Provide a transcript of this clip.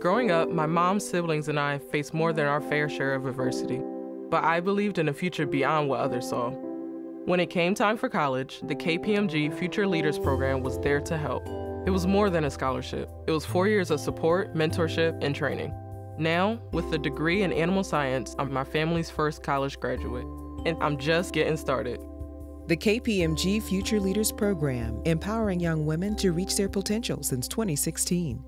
Growing up, my mom's siblings and I faced more than our fair share of adversity, but I believed in a future beyond what others saw. When it came time for college, the KPMG Future Leaders Program was there to help. It was more than a scholarship. It was four years of support, mentorship, and training. Now, with a degree in animal science, I'm my family's first college graduate, and I'm just getting started. The KPMG Future Leaders Program, empowering young women to reach their potential since 2016.